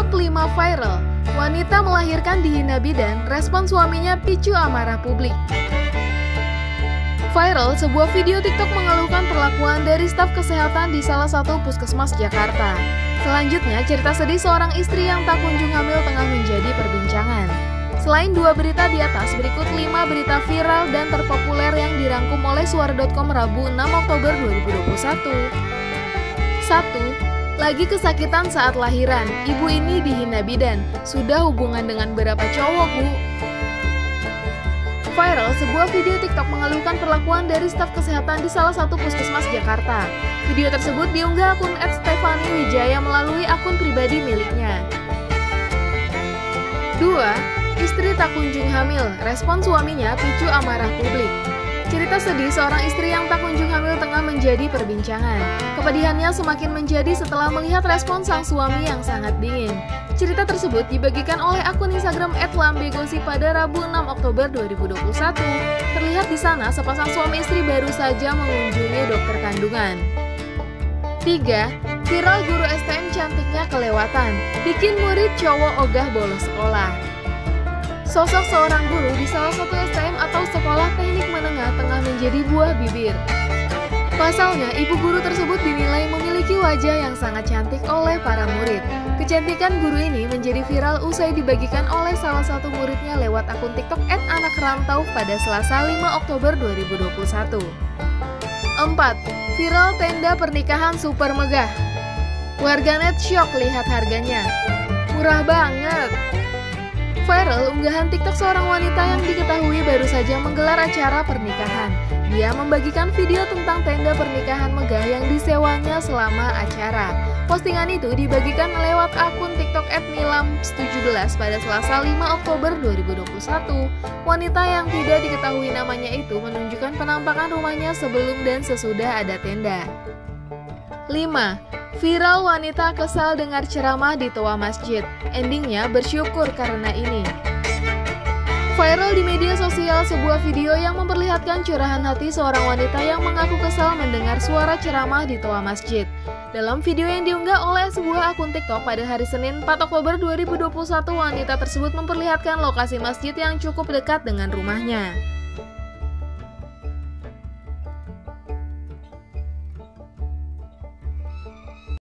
Top 5 viral, wanita melahirkan dihina bidan, respon suaminya picu amarah publik. Viral, sebuah video TikTok mengeluhkan perlakuan dari staf kesehatan di salah satu puskesmas Jakarta. Selanjutnya, cerita sedih seorang istri yang tak kunjung hamil tengah menjadi perbincangan. Selain dua berita di atas, berikut lima berita viral dan terpopuler yang dirangkum oleh suara.com Rabu 6 Oktober 2021. 1. Lagi kesakitan saat lahiran, ibu ini dihina bidan. Sudah hubungan dengan berapa cowok, Bu? Viral, sebuah video TikTok mengeluhkan perlakuan dari staf kesehatan di salah satu puskesmas Jakarta. Video tersebut diunggah akun @stefani Wijaya melalui akun pribadi miliknya. 2. Istri tak kunjung hamil, respon suaminya picu amarah publik. Cerita sedih seorang istri yang tak kunjung hamil tengah menjadi perbincangan. Kepedihannya semakin menjadi setelah melihat respon sang suami yang sangat dingin. Cerita tersebut dibagikan oleh akun Instagram @lambegosi pada Rabu 6 Oktober 2021. Terlihat di sana sepasang suami istri baru saja mengunjungi dokter kandungan. 3. Viral guru STM cantiknya kelewatan, bikin murid cowok ogah bolos sekolah. Sosok seorang guru di salah satu STM atau sekolah menjadi buah bibir. Pasalnya, ibu guru tersebut dinilai memiliki wajah yang sangat cantik oleh para murid. Kecantikan guru ini menjadi viral usai dibagikan oleh salah satu muridnya lewat akun TikTok @anakrantau pada Selasa 5 Oktober 2021. 4. Viral tenda pernikahan super megah. Warganet shock lihat harganya. Murah banget. Viral unggahan TikTok seorang wanita yang diketahui baru saja menggelar acara pernikahan. Dia membagikan video tentang tenda pernikahan megah yang disewanya selama acara. Postingan itu dibagikan lewat akun TikTok @nilam17 pada Selasa 5 Oktober 2021. Wanita yang tidak diketahui namanya itu menunjukkan penampakan rumahnya sebelum dan sesudah ada tenda. 5. Viral wanita kesal dengar ceramah di toa masjid. Endingnya bersyukur karena ini. Viral di media sosial sebuah video yang memperlihatkan curahan hati seorang wanita yang mengaku kesal mendengar suara ceramah di toa masjid. Dalam video yang diunggah oleh sebuah akun TikTok pada hari Senin 4 Oktober 2021, wanita tersebut memperlihatkan lokasi masjid yang cukup dekat dengan rumahnya.